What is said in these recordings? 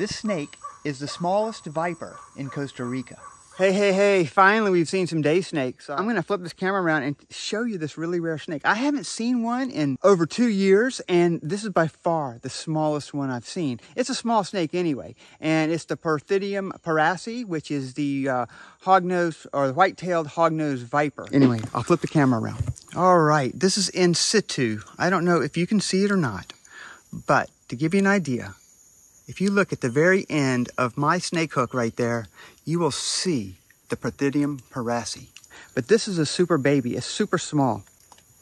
This snake is the smallest viper in Costa Rica. Hey, hey, hey, finally we've seen some day snakes. So I'm gonna flip this camera around and show you this really rare snake. I haven't seen one in over two years, and this is by far the smallest one I've seen. It's a small snake anyway, and it's the Porthidium porrasi, which is the uh, hognose or the white-tailed hognose viper. Anyway, I'll flip the camera around. All right, this is in situ. I don't know if you can see it or not, but to give you an idea, if you look at the very end of my snake hook right there, you will see the Porthidium porrasi. But this is a super baby, it's super small.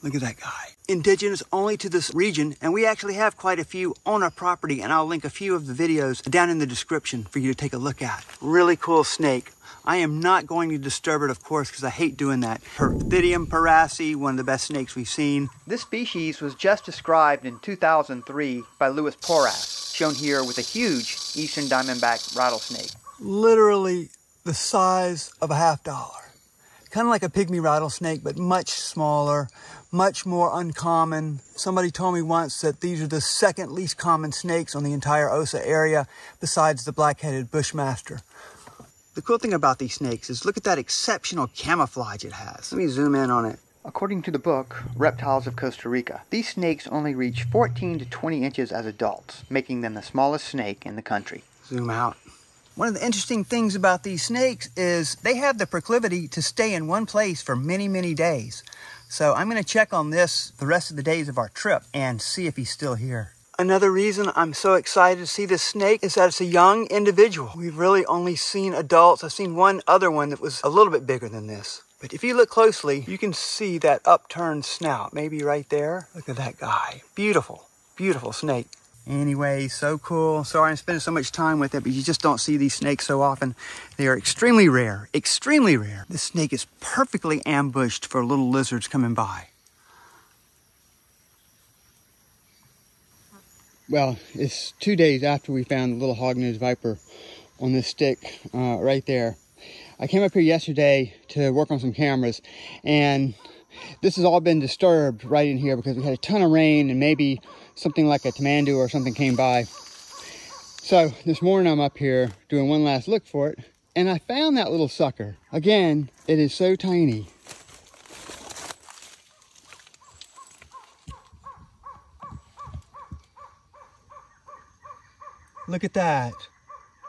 Look at that guy. Indigenous only to this region, and we actually have quite a few on our property, and I'll link a few of the videos down in the description for you to take a look at. Really cool snake. I am not going to disturb it, of course, because I hate doing that. Porthidium porrasi, one of the best snakes we've seen. This species was just described in 2003 by Louis Porras, shown here with a huge eastern diamondback rattlesnake. Literally the size of a half dollar. Kind of like a pygmy rattlesnake, but much smaller, much more uncommon. Somebody told me once that these are the second least common snakes on the entire Osa area, besides the black-headed bushmaster. The cool thing about these snakes is look at that exceptional camouflage it has. Let me zoom in on it. According to the book, Reptiles of Costa Rica, these snakes only reach 14 to 20 inches as adults, making them the smallest snake in the country. Zoom out. One of the interesting things about these snakes is they have the proclivity to stay in one place for many, many days. So I'm going to check on this the rest of the days of our trip and see if he's still here. Another reason I'm so excited to see this snake is that it's a young individual. We've really only seen adults. I've seen one other one that was a little bit bigger than this. But if you look closely, you can see that upturned snout, maybe right there. Look at that guy. Beautiful, beautiful snake. Anyway, so cool. Sorry I'm spending so much time with it, but you just don't see these snakes so often. They are extremely rare, extremely rare. This snake is perfectly ambushed for little lizards coming by. Well, it's two days after we found the little hognose viper on this stick uh, right there. I came up here yesterday to work on some cameras and this has all been disturbed right in here because we had a ton of rain and maybe something like a tamandu or something came by. So this morning I'm up here doing one last look for it and I found that little sucker. Again, it is so tiny. Look at that.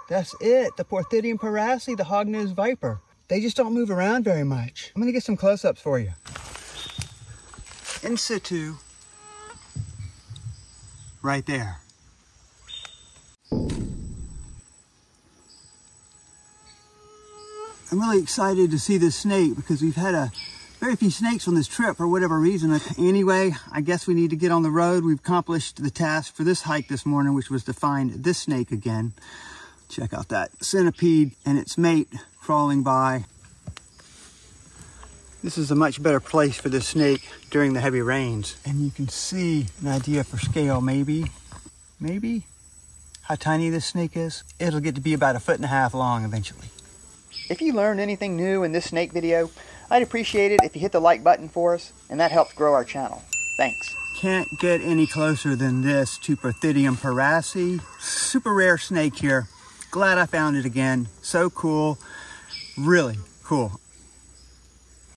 That's it, the Porthidium porrasi, the hognose viper. They just don't move around very much. I'm gonna get some close-ups for you. In situ, right there. I'm really excited to see this snake because we've had a very few snakes on this trip for whatever reason. Anyway, I guess we need to get on the road. We've accomplished the task for this hike this morning, which was to find this snake again. Check out that centipede and its mate crawling by. This is a much better place for this snake during the heavy rains. And you can see an idea for scale, maybe, maybe, how tiny this snake is. It'll get to be about a foot and a half long eventually. If you learned anything new in this snake video, I'd appreciate it if you hit the like button for us, and that helps grow our channel. Thanks. Can't get any closer than this to Porthidium porrasi. Super rare snake here. Glad I found it again. So cool. Really cool.